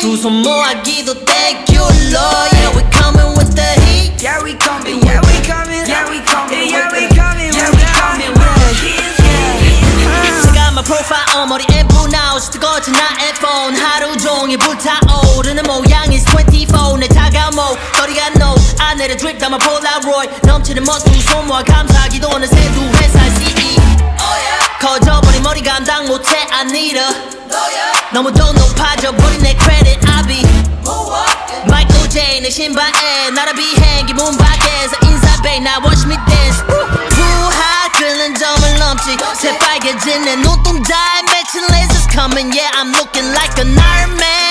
두손 모아기도 thank you Lord Yeah we coming with the heat Yeah, we coming, yeah, we coming, yeah, we coming, yeah, we coming, yeah, we coming with the heat, yeah. 잠깐만 profile on 머리 앰프 나우스 뜨거워진 나의 폰 하루 종일 불타오르는 모양이 24내 차가운 목소리가 no I need a drip 담아 폴라로이 넘치는 멋두 손 모아 감사하기도 어느새 두 회사 CEO 커져버린 머리 감당 못해 I need a 너 무도 높아져 버린 내 credit I be 마이클 제이 내 신발에 나라 비행기 문 밖에서 인사 베이 나 watch me dance 후하 끓는 점을 넘지 새빨개진 내 눈동자에 맺힌 lasers coming yeah I'm looking like an Iron Man